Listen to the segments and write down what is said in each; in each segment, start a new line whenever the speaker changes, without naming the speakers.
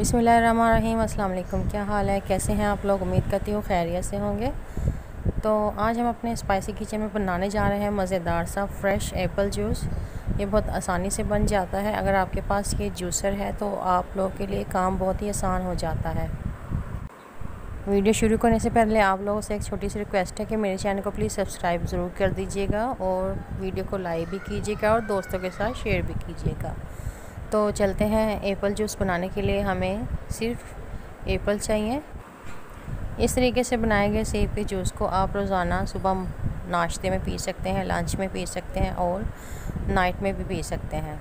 अस्सलाम वालेकुम क्या हाल है? कैसे हैं आप लोग? उम्मीद करती हूँ खैरियत से होंगे। तो आज हम अपने स्पाइसी किचन में बनाने जा रहे हैं मज़ेदार सा फ्रेश एप्पल जूस। ये बहुत आसानी से बन जाता है। अगर आपके पास ये जूसर है तो आप लोगों के लिए काम बहुत ही आसान हो जाता है। वीडियो शुरू करने से पहले आप लोगों से एक छोटी सी रिक्वेस्ट है कि मेरे चैनल को प्लीज़ सब्सक्राइब ज़रूर कर दीजिएगा और वीडियो को लाइक भी कीजिएगा और दोस्तों के साथ शेयर भी कीजिएगा। तो चलते हैं एप्पल जूस बनाने के लिए। हमें सिर्फ़ एप्पल चाहिए। इस तरीके से बनाए गए सेब के जूस को आप रोज़ाना सुबह नाश्ते में पी सकते हैं, लंच में पी सकते हैं और नाइट में भी पी सकते हैं।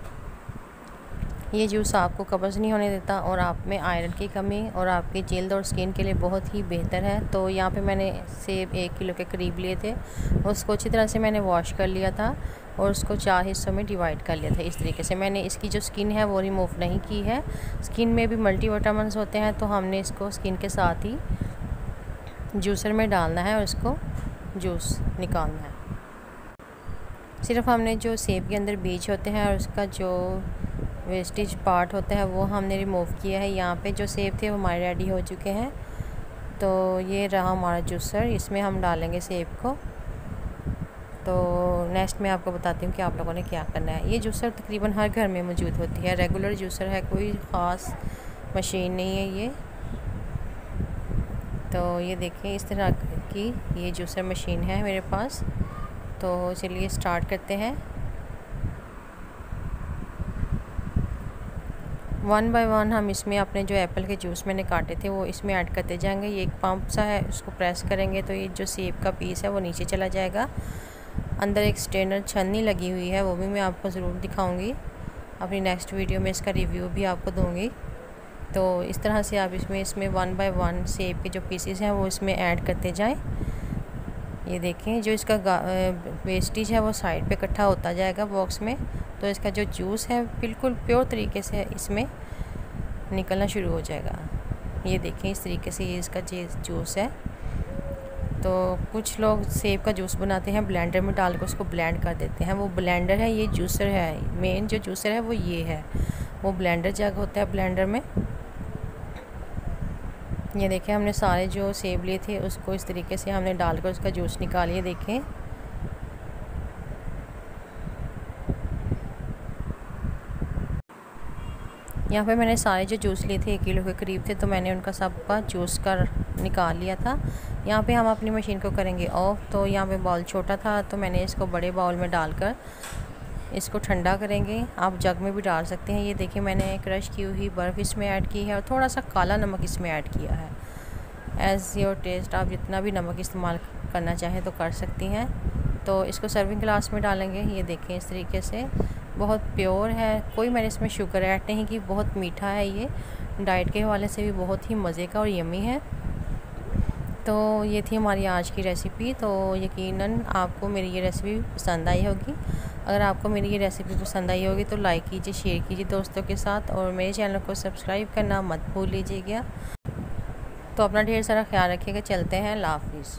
ये जूस आपको कब्ज़ नहीं होने देता और आप में आयरन की कमी और आपकी जल्द और स्किन के लिए बहुत ही बेहतर है। तो यहाँ पे मैंने सेब एक किलो के करीब लिए थे। उसको अच्छी तरह से मैंने वॉश कर लिया था। और उसको चार हिस्सों में डिवाइड कर लिया था इस तरीके से। मैंने इसकी जो स्किन है वो रिमूव नहीं की है। स्किन में भी मल्टी विटामिन होते हैं तो हमने इसको स्किन के साथ ही जूसर में डालना है और इसको जूस निकालना है। सिर्फ़ हमने जो सेब के अंदर बीज होते हैं और उसका जो वेस्टेज पार्ट होता है, वो हमने रिमूव किया है। यहाँ पे जो सेब थे, वो हमारे रेडी हो चुके हैं। तो ये रहा हमारा जूसर इसमें हम डालेंगे सेब को। तो नेक्स्ट मैं आपको बताती हूँ कि आप लोगों ने क्या करना है। ये जूसर तकरीबन हर घर में मौजूद होती है। रेगुलर जूसर है, कोई ख़ास मशीन नहीं है ये। तो ये देखें इस तरह की ये जूसर मशीन है मेरे पास। तो चलिए स्टार्ट करते हैं। वन बाय वन हम इसमें अपने जो एप्पल के जूस मैंने काटे थे, वो इसमें ऐड करते जाएँगे। ये एक पंप सा है, उसको प्रेस करेंगे तो ये जो सेब का पीस है, वो नीचे चला जाएगा। अंदर एक स्टेनर छन्नी लगी हुई है, वो भी मैं आपको ज़रूर दिखाऊँगी। अपनी नेक्स्ट वीडियो में इसका रिव्यू भी आपको दूँगी। तो इस तरह से आप इसमें इसमें वन बाय वन सेब के जो पीसेस हैं, वो इसमें ऐड करते जाएँ। ये देखें, जो इसका वेस्टेज है, वो साइड पे इकट्ठा होता जाएगा बॉक्स में। तो इसका जो जूस है, बिल्कुल प्योर तरीके से इसमें निकलना शुरू हो जाएगा। ये देखें, इस तरीके से ये इसका जूस है। तो कुछ लोग सेब का जूस बनाते हैं, ब्लेंडर में डाल कर उसको ब्लेंड कर देते हैं। वो ब्लेंडर है, ये जूसर है, मेन जो जूसर है वो ये है। वो ब्लेंडर जग होता है ब्लेंडर में। ये देखें, हमने सारे जो सेब लिए थे, उसको इस तरीके से हमने डालकर उसका जूस निकालिए देखें। यहाँ पे मैंने सारे जो जूस लिए थे, एक किलो के करीब थे तो मैंने उनका सब का जूस कर निकाल लिया था। यहाँ पे हम अपनी मशीन को करेंगे ऑफ़ तो यहाँ पे बाउल छोटा था तो मैंने इसको बड़े बाउल में डालकर इसको ठंडा करेंगे। आप जग में भी डाल सकते हैं। ये देखिए, मैंने क्रश की हुई बर्फ़ इसमें ऐड की है और थोड़ा सा काला नमक इसमें ऐड किया है। एज़ योर टेस्ट आप जितना भी नमक इस्तेमाल करना चाहें तो कर सकती हैं। तो इसको सर्विंग ग्लास में डालेंगे। ये देखें इस तरीके से। बहुत प्योर है। कोई मैंने इसमें शुगर ऐड नहीं की। बहुत मीठा है ये। डाइट के हवाले से भी बहुत ही मज़े का और यमी है। तो ये थी हमारी आज की रेसिपी तो यकीनन आपको मेरी ये रेसिपी पसंद आई होगी। अगर आपको मेरी ये रेसिपी पसंद आई होगी तो लाइक कीजिए शेयर कीजिए दोस्तों के साथ और मेरे चैनल को सब्सक्राइब करना मत भूल लीजिएगा। तो अपना ढेर सारा ख्याल रखिएगा, चलते हैं लाफिज़